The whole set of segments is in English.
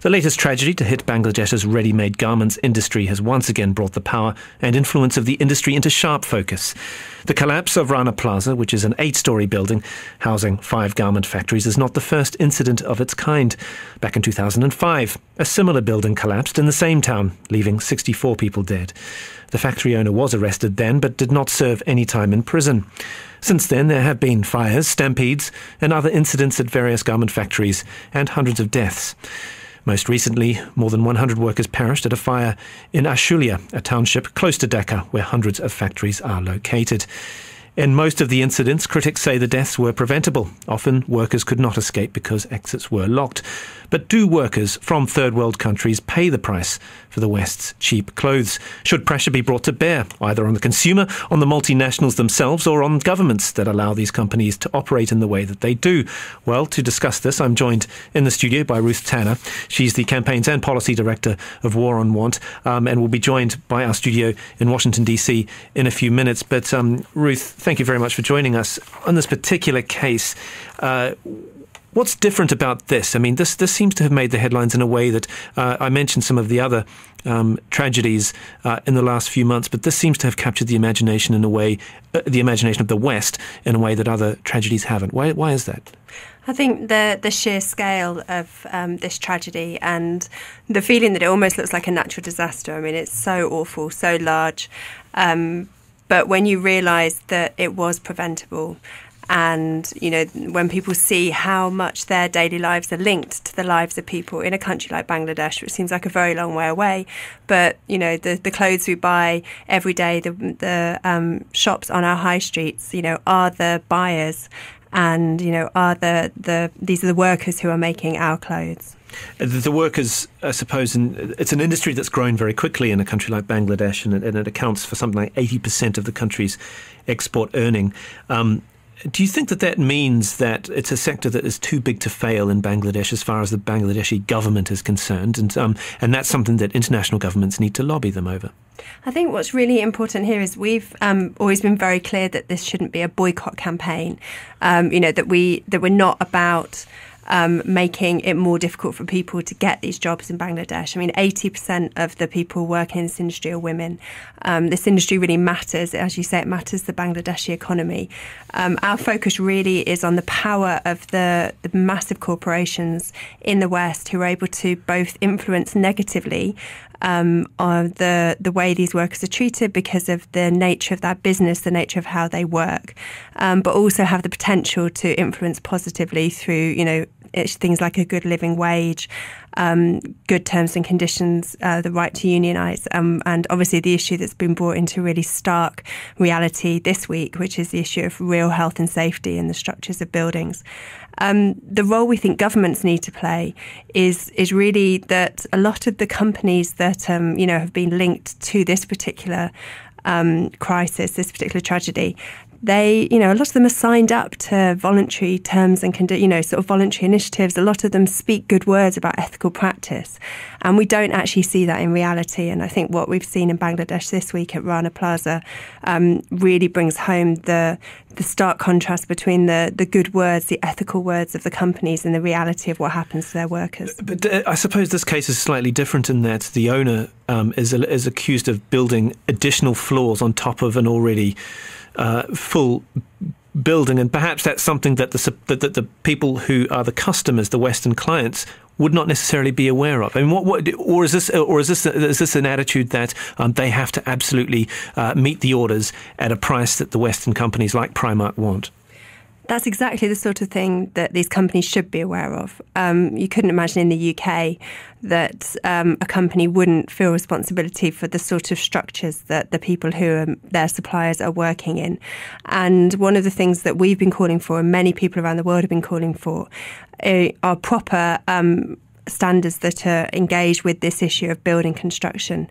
The latest tragedy to hit Bangladesh's ready made garments industry has once again brought the power and influence of the industry into sharp focus. The collapse of Rana Plaza, which is an eight story building housing five garment factories, is not the first incident of its kind. Back in 2005, a similar building collapsed in the same town, leaving 64 people dead. The factory owner was arrested then, but did not serve any time in prison. Since then, there have been fires, stampedes, and other incidents at various garment factories, and hundreds of deaths. Most recently, more than 100 workers perished at a fire in Ashulia, a township close to Dhaka, where hundreds of factories are located. In most of the incidents, critics say the deaths were preventable. Often, workers could not escape because exits were locked. But do workers from third world countries pay the price for the West's cheap clothes? Should pressure be brought to bear, either on the consumer, on the multinationals themselves, or on governments that allow these companies to operate in the way that they do? Well, to discuss this, I'm joined in the studio by Ruth Tanner. She's the campaigns and policy director of War on Want, um, and will be joined by our studio in Washington, D.C. in a few minutes. But, um, Ruth, thank you very much for joining us. On this particular case, uh, What's different about this? I mean, this this seems to have made the headlines in a way that uh, I mentioned some of the other um, tragedies uh, in the last few months, but this seems to have captured the imagination in a way, uh, the imagination of the West in a way that other tragedies haven't. Why why is that? I think the the sheer scale of um, this tragedy and the feeling that it almost looks like a natural disaster. I mean, it's so awful, so large. Um, but when you realise that it was preventable, and you know when people see how much their daily lives are linked to the lives of people in a country like Bangladesh, which seems like a very long way away, but you know the the clothes we buy every day, the the um, shops on our high streets, you know, are the buyers, and you know are the the these are the workers who are making our clothes. The workers, I suppose, in, it's an industry that's grown very quickly in a country like Bangladesh, and it, and it accounts for something like 80% of the country's export earning. Um, do you think that that means that it's a sector that is too big to fail in Bangladesh as far as the Bangladeshi government is concerned, and um, and that's something that international governments need to lobby them over? I think what's really important here is we've um, always been very clear that this shouldn't be a boycott campaign. Um, you know that we that we're not about um, making it more difficult for people to get these jobs in Bangladesh. I mean, 80% of the people working in this industry are women. Um, this industry really matters. As you say, it matters the Bangladeshi economy. Um, our focus really is on the power of the, the massive corporations in the West who are able to both influence negatively um, on the the way these workers are treated because of the nature of that business, the nature of how they work, um, but also have the potential to influence positively through you know things like a good living wage, um, good terms and conditions, uh, the right to unionise, um, and obviously the issue that's been brought into really stark reality this week, which is the issue of real health and safety in the structures of buildings. Um, the role we think governments need to play is is really that a lot of the companies that um, you know have been linked to this particular um, crisis, this particular tragedy, they, you know, a lot of them are signed up to voluntary terms and, condi- you know, sort of voluntary initiatives. A lot of them speak good words about ethical practice. And we don't actually see that in reality. And I think what we've seen in Bangladesh this week at Rana Plaza um, really brings home the, the stark contrast between the, the good words, the ethical words of the companies and the reality of what happens to their workers. But uh, I suppose this case is slightly different in that the owner um, is, is accused of building additional floors on top of an already uh, full building, and perhaps that's something that the, that, that the people who are the customers, the Western clients, would not necessarily be aware of. I mean, what, what or is this, or is this, is this an attitude that um, they have to absolutely uh, meet the orders at a price that the Western companies like Primark want? That's exactly the sort of thing that these companies should be aware of. Um, you couldn't imagine in the UK that um, a company wouldn't feel responsibility for the sort of structures that the people who are their suppliers are working in. And one of the things that we've been calling for, and many people around the world have been calling for, uh, are proper. Um, standards that are engaged with this issue of building construction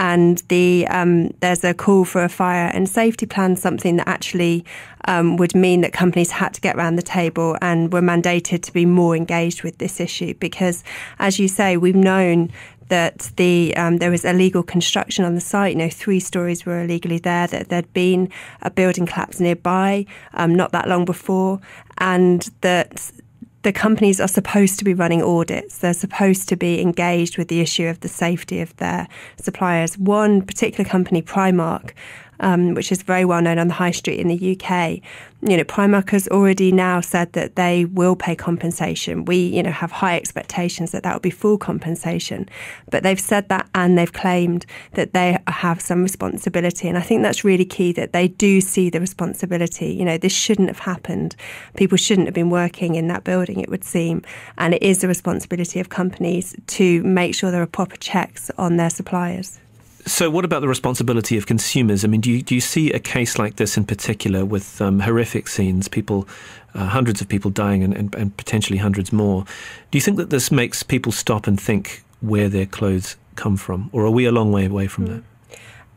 and the um, there's a call for a fire and safety plan, something that actually um, would mean that companies had to get around the table and were mandated to be more engaged with this issue. Because, as you say, we've known that the um, there was illegal construction on the site. You know, three stories were illegally there. That there'd been a building collapse nearby um, not that long before, and that the companies are supposed to be running audits. They're supposed to be engaged with the issue of the safety of their suppliers. One particular company, Primark, um, which is very well known on the high street in the UK. You know, Primark has already now said that they will pay compensation. We, you know, have high expectations that that will be full compensation, but they've said that and they've claimed that they have some responsibility. And I think that's really key that they do see the responsibility. You know, this shouldn't have happened. People shouldn't have been working in that building, it would seem. And it is the responsibility of companies to make sure there are proper checks on their suppliers. So, what about the responsibility of consumers? I mean, do you, do you see a case like this in particular with um, horrific scenes, people, uh, hundreds of people dying and, and, and, potentially hundreds more? Do you think that this makes people stop and think where their clothes come from, or are we a long way away from that?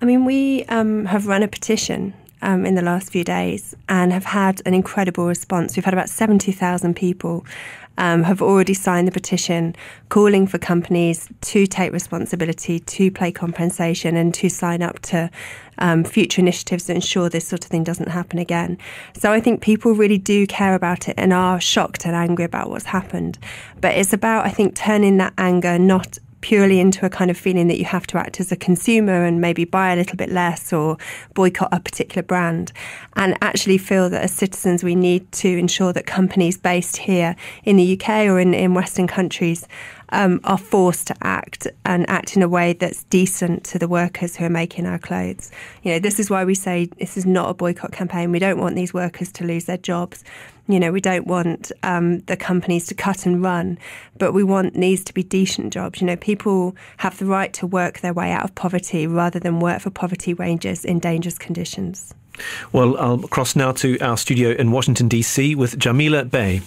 I mean, we um, have run a petition um, in the last few days and have had an incredible response. We've had about 70,000 people um, have already signed the petition calling for companies to take responsibility, to pay compensation, and to sign up to um, future initiatives to ensure this sort of thing doesn't happen again. So I think people really do care about it and are shocked and angry about what's happened. But it's about, I think, turning that anger not purely into a kind of feeling that you have to act as a consumer and maybe buy a little bit less or boycott a particular brand, and actually feel that as citizens we need to ensure that companies based here in the UK or in, in Western countries um, are forced to act and act in a way that's decent to the workers who are making our clothes. You know, this is why we say this is not a boycott campaign. We don't want these workers to lose their jobs. You know, we don't want um, the companies to cut and run, but we want these to be decent jobs. You know, people have the right to work their way out of poverty rather than work for poverty wages in dangerous conditions. Well, I'll cross now to our studio in Washington, D.C. with Jamila Bey.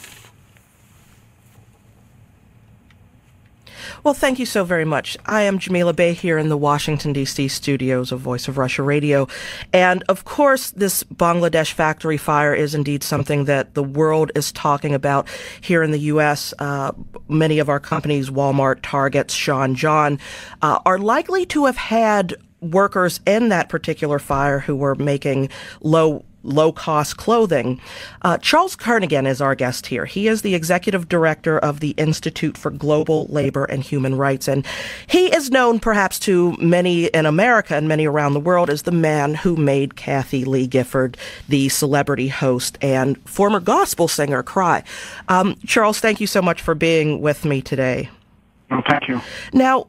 Well, thank you so very much. I am Jamila Bey here in the Washington, D.C. studios of Voice of Russia Radio. And of course, this Bangladesh factory fire is indeed something that the world is talking about here in the U.S. Uh, many of our companies, Walmart, Target, Sean John, uh, are likely to have had workers in that particular fire who were making low low cost clothing. Uh, Charles Kernaghan is our guest here. He is the executive director of the Institute for Global Labor and Human Rights. And he is known perhaps to many in America and many around the world as the man who made Kathie Lee Gifford the celebrity host and former gospel singer cry. Um, Charles, thank you so much for being with me today. Well, thank you. Now,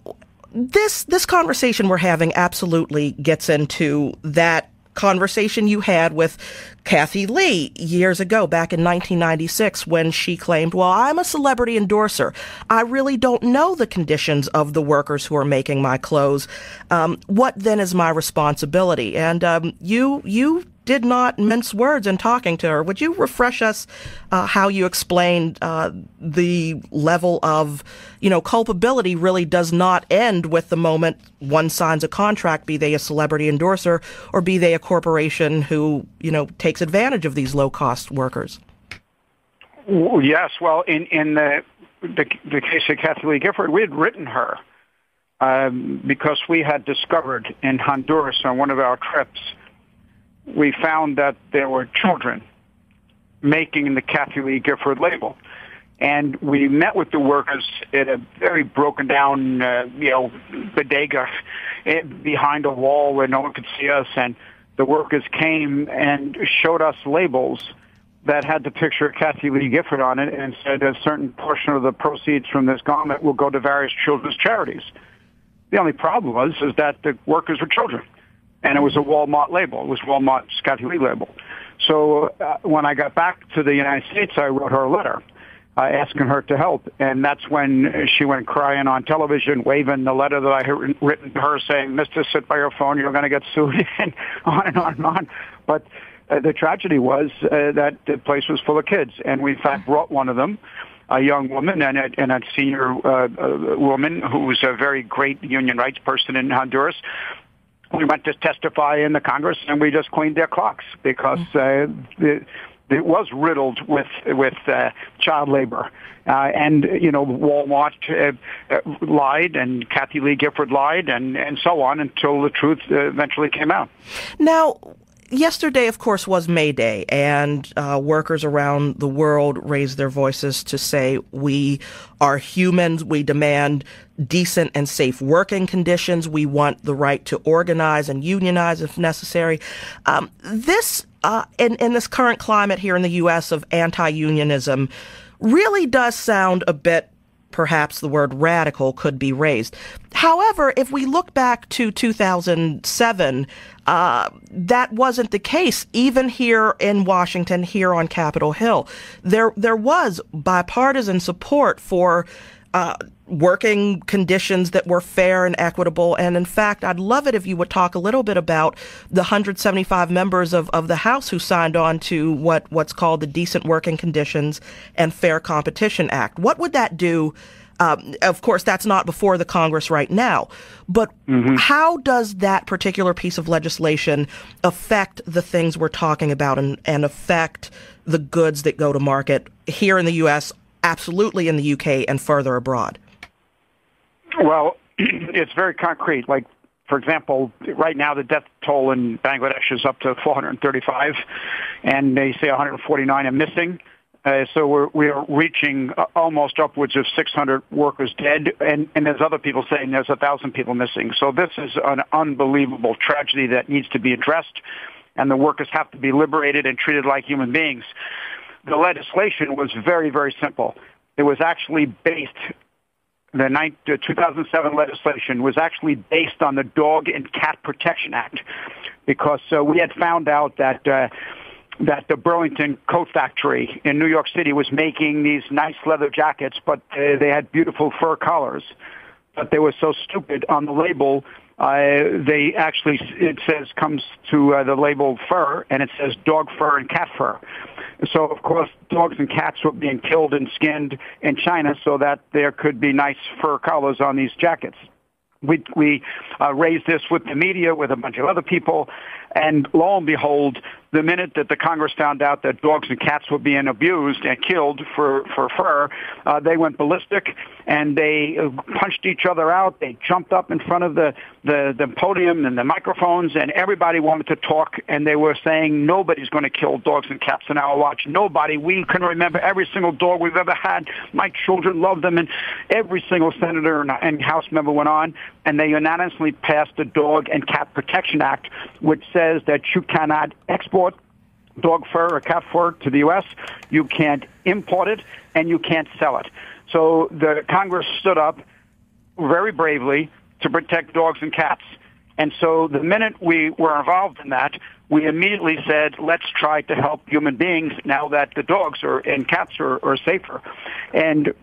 this this conversation we're having absolutely gets into that conversation you had with Kathie Lee years ago, back in 1996, when she claimed, Well, I'm a celebrity endorser. I really don't know the conditions of the workers who are making my clothes. Um, what then is my responsibility? And um, you, you did not mince words in talking to her. Would you refresh us uh, how you explained uh, the level of, you know, culpability really does not end with the moment one signs a contract, be they a celebrity endorser or be they a corporation who, you know, takes advantage of these low cost workers? Yes. Well, in, in the, the, the case of Kathie Lee Gifford, we had written her um, because we had discovered in Honduras on one of our trips we found that there were children making the Kathie Lee Gifford label. And we met with the workers at a very broken down, uh, you know, bodega eh, behind a wall where no one could see us. And the workers came and showed us labels that had the picture of Kathie Lee Gifford on it and said a certain portion of the proceeds from this garment will go to various children's charities. The only problem was is that the workers were children and it was a Walmart label. It was Walmart's Kathie Lee label. So uh, when I got back to the United States, I wrote her a letter uh, asking her to help, and that's when she went crying on television, waving the letter that I had written to her, saying, "Mister, sit by your phone. You're going to get sued," and on and on and on. But uh, the tragedy was uh, that the place was full of kids, and we in fact brought one of them a young woman and a, and a senior uh, uh, woman who was a very great union rights person in Honduras we went to testify in the Congress, and we just cleaned their clocks because uh, it, it was riddled with with uh, child labor. Uh, and you know, Walmart uh, uh, lied, and Kathie Lee Gifford lied, and and so on until the truth uh, eventually came out. Now, yesterday, of course, was May Day, and uh, workers around the world raised their voices to say we are humans. We demand decent and safe working conditions. We want the right to organize and unionize if necessary. Um, this, uh, in, in this current climate here in the U.S. of anti-unionism, really does sound a bit perhaps the word radical could be raised. However, if we look back to 2007, uh, that wasn't the case. Even here in Washington, here on Capitol Hill, there there was bipartisan support for. Uh, working conditions that were fair and equitable. And in fact, I'd love it if you would talk a little bit about the 175 members of, of the House who signed on to what, what's called the Decent Working Conditions and Fair Competition Act. What would that do um, of course, that's not before the Congress right now. But mm-hmm. how does that particular piece of legislation affect the things we're talking about and, and affect the goods that go to market here in the U.S., absolutely in the U.K., and further abroad? Well, it's very concrete. Like, for example, right now the death toll in Bangladesh is up to 435, and they say 149 are missing. Uh, so we're we're reaching uh, almost upwards of 600 workers dead, and and there's other people saying there's a thousand people missing. So this is an unbelievable tragedy that needs to be addressed, and the workers have to be liberated and treated like human beings. The legislation was very very simple. It was actually based the 2007 legislation was actually based on the Dog and Cat Protection Act because uh, we had found out that uh, that the Burlington Coat Factory in New York City was making these nice leather jackets, but uh, they had beautiful fur collars. But they were so stupid on the label. Uh, they actually, it says, comes to uh, the label fur, and it says dog fur and cat fur. So, of course, dogs and cats were being killed and skinned in China so that there could be nice fur collars on these jackets. We, we uh, raised this with the media, with a bunch of other people, and lo and behold, the minute that the Congress found out that dogs and cats were being abused and killed for, for fur, uh, they went ballistic and they uh, punched each other out. They jumped up in front of the, the, the podium and the microphones and everybody wanted to talk and they were saying nobody's going to kill dogs and cats in our watch. Nobody. We can remember every single dog we've ever had. My children love them and every single senator and House member went on and they unanimously passed the Dog and Cat Protection Act, which says that you cannot export dog fur or cat fur to the U.S. You can't import it, and you can't sell it. So the Congress stood up very bravely to protect dogs and cats. And so the minute we were involved in that, we immediately said, let's try to help human beings now that the dogs are, and cats are, are safer. And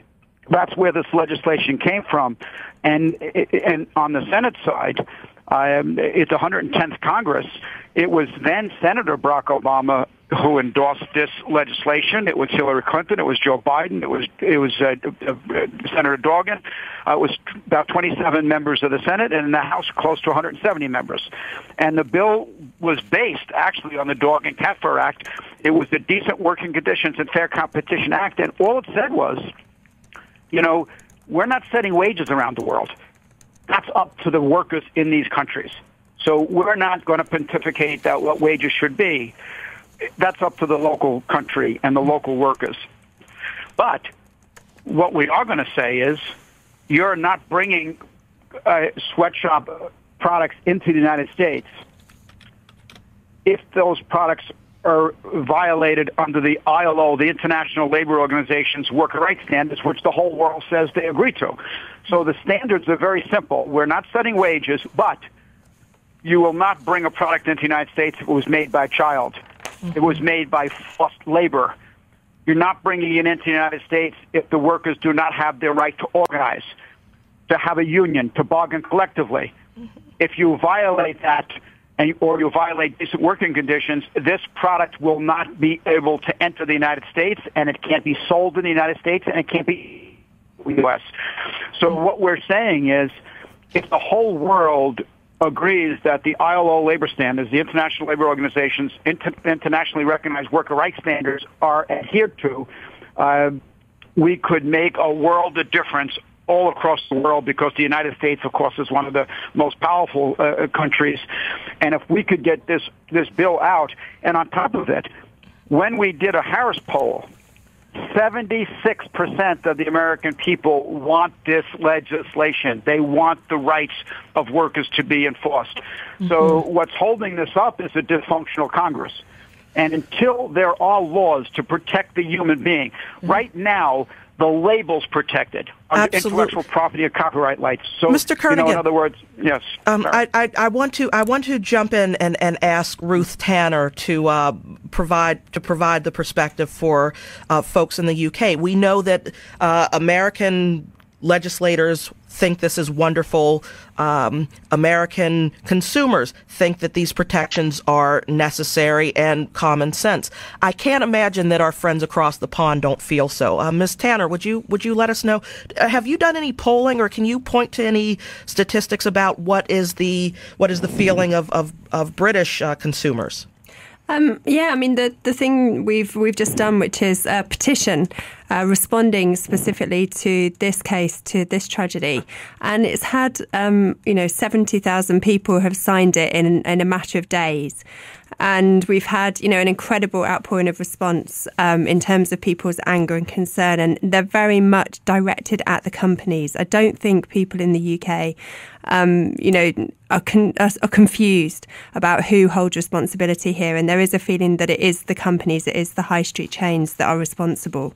that's where this legislation came from. And, and on the Senate side, um, it's 110th Congress. It was then Senator Barack Obama who endorsed this legislation. It was Hillary Clinton. It was Joe Biden. It was it was uh, uh, Senator Dorgan. Uh, it was about 27 members of the Senate, and in the House, close to 170 members. And the bill was based actually on the Dog and Cat Fur Act. It was the Decent Working Conditions and Fair Competition Act, and all it said was, you know, we're not setting wages around the world. That's up to the workers in these countries. So we're not going to pontificate that what wages should be. That's up to the local country and the local workers. But what we are going to say is you're not bringing uh, sweatshop products into the United States if those products are violated under the ILO, the International Labor Organization's worker rights standards, which the whole world says they agree to. So the standards are very simple. We're not setting wages, but you will not bring a product into the United States if it was made by a child. It was made by forced labor. You're not bringing it into the United States if the workers do not have their right to organize, to have a union, to bargain collectively. If you violate that, and, or you violate decent working conditions, this product will not be able to enter the United States, and it can't be sold in the United States, and it can't be U.S. So what we're saying is, if the whole world agrees that the ILO labor standards, the International Labor Organization's inter- internationally recognized worker rights standards, are adhered to, uh, we could make a world of difference all across the world because the United States, of course, is one of the most powerful uh, countries. And if we could get this this bill out, and on top of it, when we did a Harris poll, 76% of the American people want this legislation. They want the rights of workers to be enforced. Mm-hmm. So what's holding this up is a dysfunctional Congress. And until there are laws to protect the human being, mm-hmm. right now, the label's protected under intellectual property and copyright rights. So, Mr. Kernaghan, you know, in other words, yes. Um, I, I, I, want to I want to jump in and, and ask Ruth Tanner to uh, provide to provide the perspective for uh, folks in the UK. We know that uh, American legislators think this is wonderful. Um, American consumers think that these protections are necessary and common sense. I can't imagine that our friends across the pond don't feel so. Uh, Ms. Tanner, would you would you let us know? Uh, have you done any polling, or can you point to any statistics about what is the what is the feeling of of, of British uh, consumers? Um, yeah, I mean the the thing we've we've just done, which is a petition uh, responding specifically to this case, to this tragedy, and it's had um, you know seventy thousand people have signed it in in a matter of days and we've had you know an incredible outpouring of response um, in terms of people's anger and concern, and they're very much directed at the companies. I don't think people in the UK, um, you know, are, con- are, confused about who holds responsibility here, and there is a feeling that it is the companies, it is the high street chains that are responsible.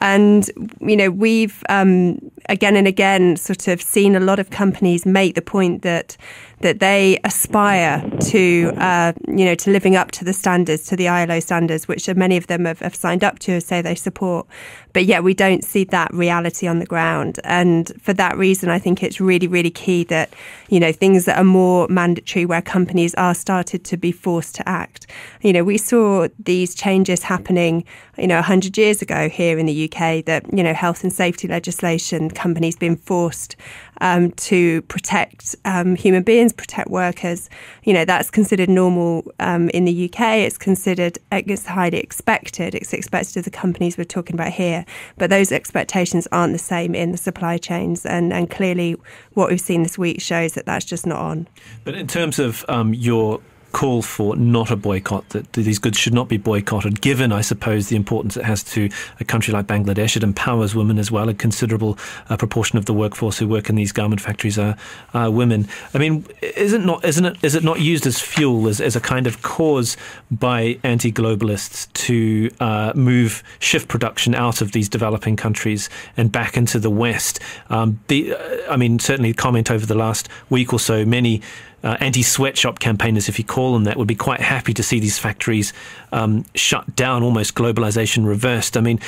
And, you know, we've um, again and again sort of seen a lot of companies make the point that that they aspire to, uh, you know, to living up to the standards, to the ILO standards, which many of them have, have signed up to, say they support. But yet we don't see that reality on the ground. And for that reason, I think it's really, really key that, you know, things that are more mandatory where companies are started to be forced to act. You know, we saw these changes happening, you know, 100 years ago here in the UK that, you know, health and safety legislation, companies being forced um, to protect um, human beings, protect workers. You know, that's considered normal um, in the UK. It's considered, it's highly expected. It's expected of the companies we're talking about here. But those expectations aren't the same in the supply chains. And, and clearly, what we've seen this week shows that that's just not on. But in terms of um, your call for not a boycott, that these goods should not be boycotted, given, I suppose, the importance it has to a country like Bangladesh. It empowers women as well. A considerable uh, proportion of the workforce who work in these garment factories are, are women. I mean, is it not, isn't it, is it not used as fuel, as, as a kind of cause by anti globalists to uh, move, shift production out of these developing countries and back into the West? Um, the, uh, I mean, certainly comment over the last week or so, many uh, anti-sweatshop campaigners, if you call them that, would be quite happy to see these factories um, shut down, almost globalization reversed. I mean,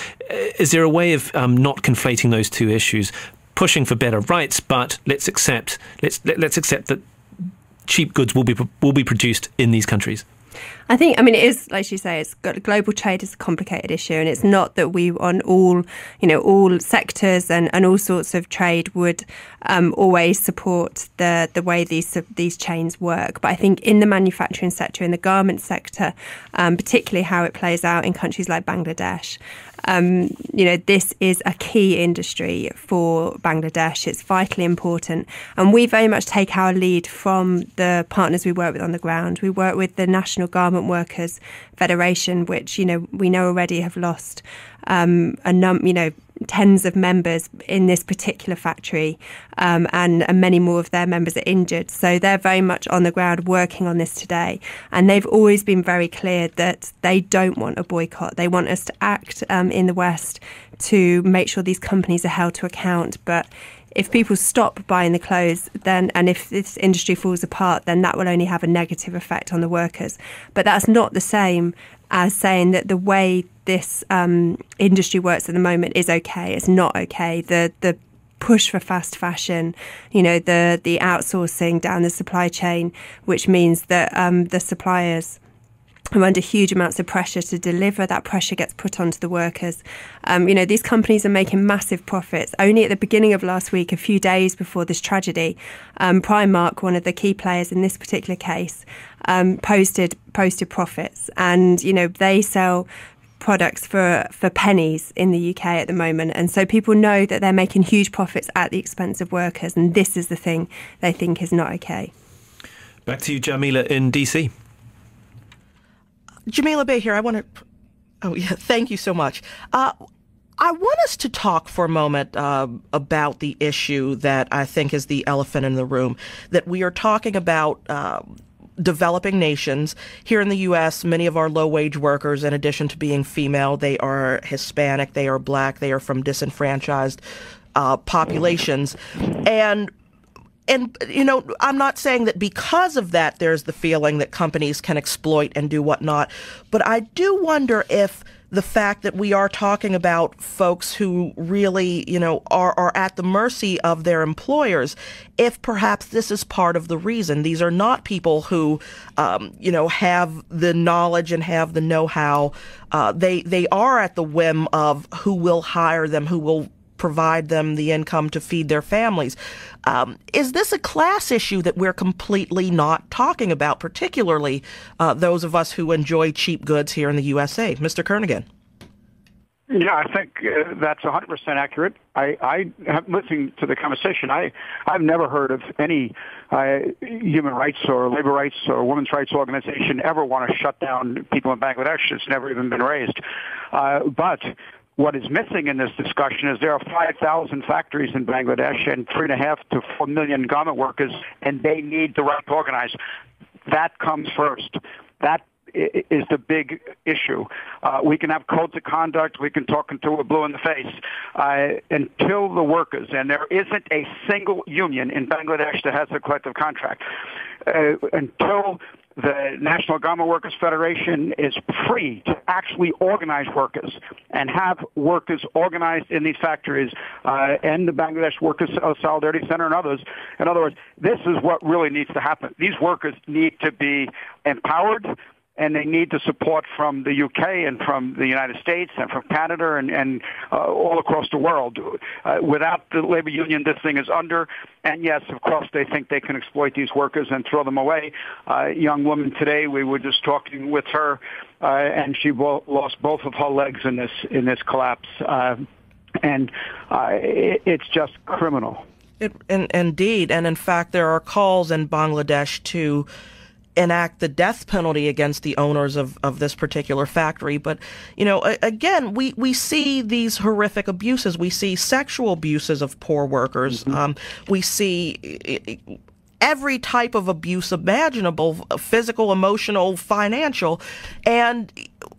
is there a way of um, not conflating those two issues, pushing for better rights, but let's accept let's let us accept that cheap goods will be will be produced in these countries? I think, I mean, it is, like you say, it's got global trade is a complicated issue, and it's not that we, on all, you know, all sectors and, and all sorts of trade would um, always support the the way these these chains work. But I think in the manufacturing sector, in the garment sector, um, particularly how it plays out in countries like Bangladesh, um, you know, this is a key industry for Bangladesh. It's vitally important. And we very much take our lead from the partners we work with on the ground. We work with the National Garment Workers Federation, which, you know, we know already have lost um, a num, you know, tens of members in this particular factory, um, and, and, many more of their members are injured. So they're very much on the ground working on this today. And they've always been very clear that they don't want a boycott. They want us to act um, in the West to make sure these companies are held to account. But if people stop buying the clothes, then and if this industry falls apart, then that will only have a negative effect on the workers. But that's not the same as saying that the way this um, industry works at the moment is okay. It's not okay. The the push for fast fashion, you know, the the outsourcing down the supply chain, which means that um, the suppliers are under huge amounts of pressure to deliver. That pressure gets put onto the workers. Um, you know, these companies are making massive profits. Only at the beginning of last week, a few days before this tragedy, um, Primark, one of the key players in this particular case, um, posted posted profits, and you know they sell products for, for pennies in the UK at the moment. And so people know that they're making huge profits at the expense of workers. And this is the thing they think is not okay. Back to you, Jamila, in DC. Jamila Bey here. I want to. Oh, yeah. Thank you so much. Uh, I want us to talk for a moment uh, about the issue that I think is the elephant in the room. That we are talking about uh, developing nations. Here in the U.S., many of our low wage workers, in addition to being female, they are Hispanic, they are black, they are from disenfranchised uh, populations. And and you know, I'm not saying that because of that, there's the feeling that companies can exploit and do whatnot, but I do wonder if the fact that we are talking about folks who really, you know, are, are at the mercy of their employers, if perhaps this is part of the reason. These are not people who, um, you know, have the knowledge and have the know-how. Uh, they they are at the whim of who will hire them, who will provide them the income to feed their families. Um, is this a class issue that we're completely not talking about, particularly uh, those of us who enjoy cheap goods here in the USA? Mr. Kernaghan. Yeah, I think uh, that's 100% accurate. I, I have listening to the conversation. I, I've never heard of any uh, human rights or labor rights or women's rights organization ever want to shut down people in Bangladesh. It's never even been raised. Uh, but what is missing in this discussion is there are 5,000 factories in Bangladesh and three and a half to four million garment workers, and they need the right to organize. That comes first. That is the big issue. Uh, we can have codes of conduct. We can talk until we're blue in the face. Uh, until the workers, and there isn't a single union in Bangladesh that has a collective contract, uh, until the National Garment Workers Federation is free to actually organize workers and have workers organized in these factories uh, and the Bangladesh Workers Solidarity Center and others. In other words, this is what really needs to happen. These workers need to be empowered and they need the support from the UK and from the United States and from Canada and, and uh, all across the world. Uh, without the labor union, this thing is under. And yes, of course, they think they can exploit these workers and throw them away. Uh, young woman today, we were just talking with her, uh, and she bo- lost both of her legs in this in this collapse. Uh, and uh, it, it's just criminal. It, in, indeed, and in fact, there are calls in Bangladesh to enact the death penalty against the owners of, of this particular factory. But, you know, again, we, we see these horrific abuses. We see sexual abuses of poor workers. Mm-hmm. Um, we see every type of abuse imaginable physical, emotional, financial. And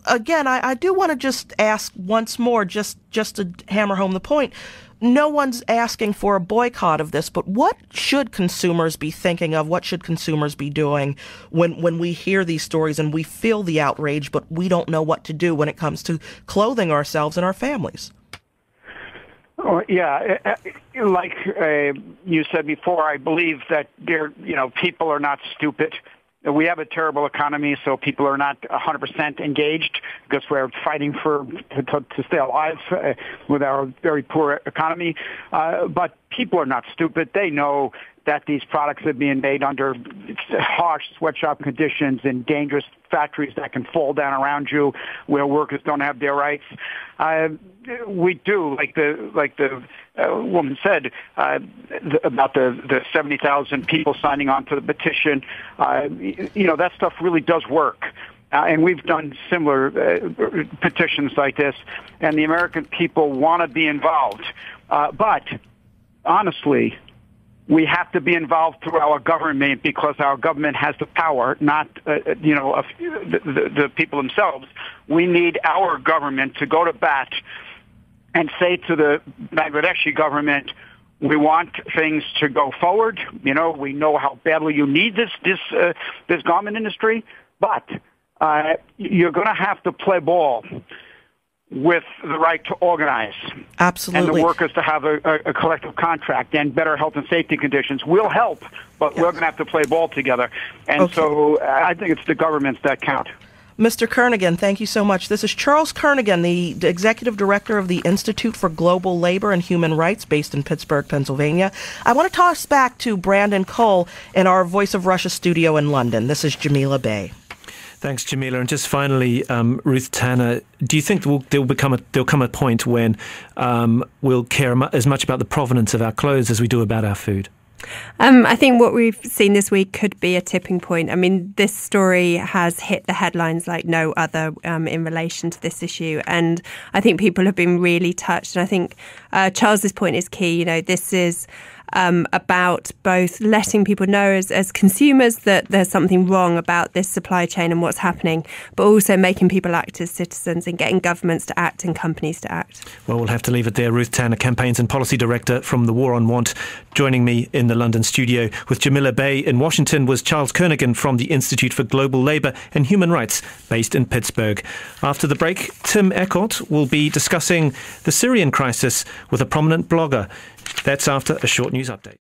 again, I, I do want to just ask once more, just, just to hammer home the point no one's asking for a boycott of this, but what should consumers be thinking of? What should consumers be doing when, when we hear these stories and we feel the outrage, but we don't know what to do when it comes to clothing ourselves and our families? Oh, yeah, uh, uh, like uh, you said before, I believe that there, you know, people are not stupid we have a terrible economy, so people are not 100% engaged because we're fighting for to, to stay alive uh, with our very poor economy. Uh, but people are not stupid. They know that these products are being made under harsh sweatshop conditions in dangerous factories that can fall down around you, where workers don't have their rights. Uh, we do, like the like the uh, woman said uh, about the the seventy thousand people signing on to the petition. Uh, you know that stuff really does work. Uh, and we've done similar uh, petitions like this, and the American people want to be involved. Uh, but honestly, we have to be involved through our government because our government has the power, not uh, you know uh, the, the, the people themselves. We need our government to go to bat and say to the Bangladeshi government, we want things to go forward. You know, we know how badly you need this this uh, this garment industry, but uh, you're going to have to play ball with the right to organize. Absolutely. And the workers to have a, a, a collective contract and better health and safety conditions will help, but yes. we're going to have to play ball together. And okay. so uh, I think it's the governments that count. Mr. Kernaghan, thank you so much. This is Charles Kernaghan, the Executive Director of the Institute for Global Labor and Human Rights based in Pittsburgh, Pennsylvania. I want to toss back to Brendan Cole in our Voice of Russia studio in London. This is Jamila Bey. Thanks, Jamila. And just finally, um, Ruth Tanner, do you think there will, become a, there'll come a point when um, we'll care as much about the provenance of our clothes as we do about our food? Um, I think what we've seen this week could be a tipping point. I mean, this story has hit the headlines like no other um, in relation to this issue, and I think people have been really touched. And I think uh, Charles's point is key. You know, this is um, about both letting people know as, as consumers that there's something wrong about this supply chain and what's happening, but also making people act as citizens and getting governments to act and companies to act. Well, we'll have to leave it there. Ruth Tanner, Campaigns and Policy Director from the War on Want, joining me in the London studio. With Jamila Bey in Washington was Charles Kernaghan from the Institute for Global Labour and Human Rights, based in Pittsburgh. After the break, Tim Eckert will be discussing the Syrian crisis with a prominent blogger. That's after a short news update.